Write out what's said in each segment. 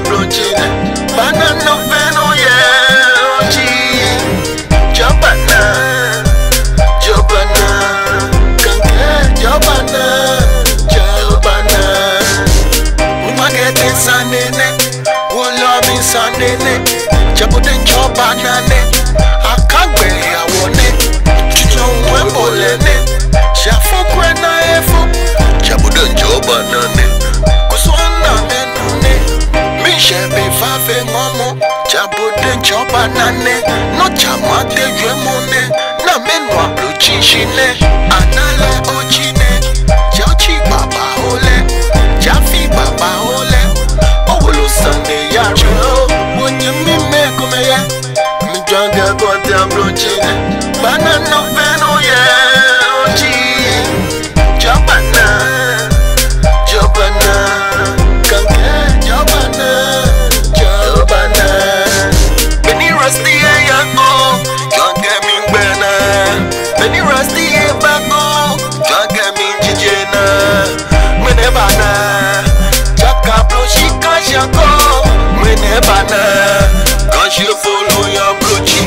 blonchine banano veno ye ochi jobana jobana kanke jobana jobana umagete sanene ulomi sanene jabuden jobanane jabode njobanane nochamate jwemune na menwa luchinshine An mwene bana kanshi follow ya blochi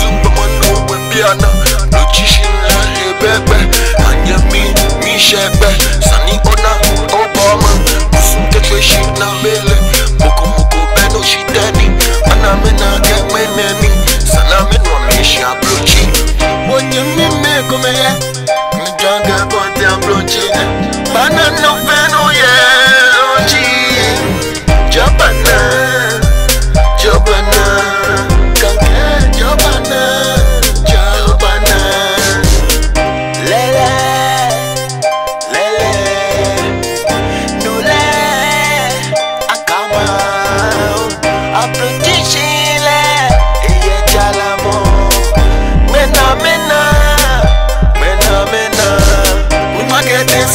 zumba manu webiana blochi shina hebebe anya mi mi shebe sani ona obama usunke kwe shina mele moko moko beno shidani ana mena ke meneni sana menu amishi ya blochi Onye mi me kome ye Mi jange kote ya blochi Bana no feno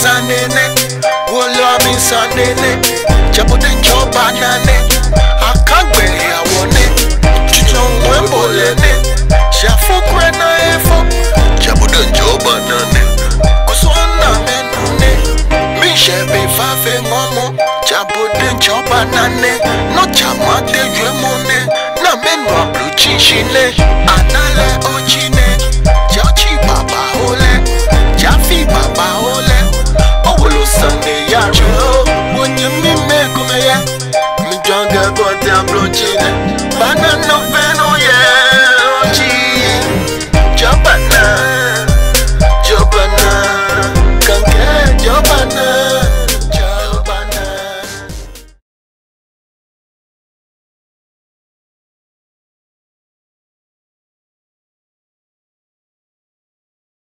sanene wọlé àmì sanene jẹbùdé jọba nane akágbè àwọn ní. Tuntun wẹ́ńbọ̀lẹ̀ ní. Ṣàfọ́kù ẹ̀ náà ẹ̀ fọ́ jẹbùdé jọba nane kòsó ne. mẹ́nu ní mí ṣẹ̀bi fàfẹ́ mọ́mú jẹbùdé jọba nane nọ́jà máa dé yẹ́mú ní náà mẹ́nu àbúrò jíjìn ní ànálẹ́ ojì ní. kote a blonjine Banan nou fe